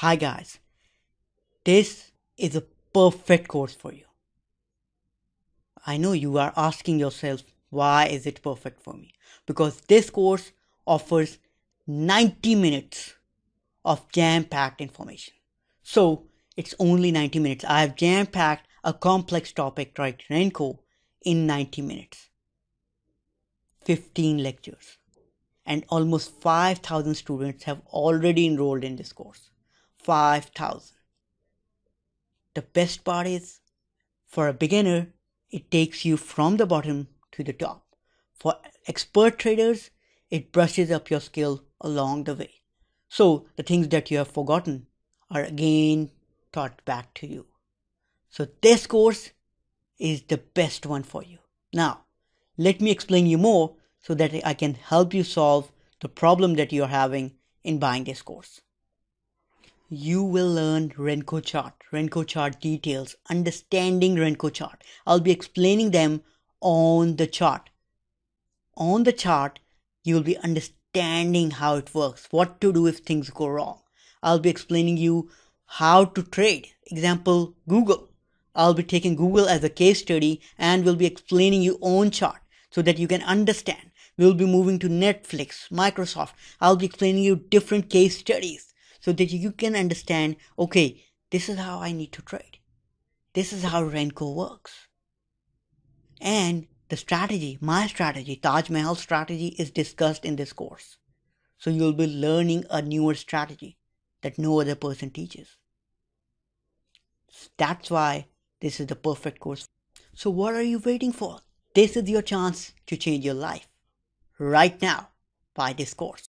Hi guys, this is a perfect course for you. I know you are asking yourself, why is it perfect for me? Because this course offers 90 minutes of jam-packed information. So it's only 90 minutes. I have jam-packed a complex topic like Renko in 90 minutes. 15 lectures and almost 5,000 students have already enrolled in this course. 5,000. The best part is, for a beginner, it takes you from the bottom to the top. For expert traders, it brushes up your skill along the way. So the things that you have forgotten are again taught back to you. So this course is the best one for you. Now, let me explain you more so that I can help you solve the problem that you're having in buying this course you will learn Renko chart, Renko chart details, understanding Renko chart. I'll be explaining them on the chart. On the chart, you will be understanding how it works, what to do if things go wrong. I'll be explaining you how to trade. Example, Google. I'll be taking Google as a case study and will be explaining you own chart so that you can understand. We'll be moving to Netflix, Microsoft. I'll be explaining you different case studies so that you can understand okay, this is how I need to trade. This is how Renko works. And the strategy, my strategy, Taj Mahal strategy, is discussed in this course. So you'll be learning a newer strategy that no other person teaches. That's why this is the perfect course. So what are you waiting for? This is your chance to change your life. Right now, buy this course.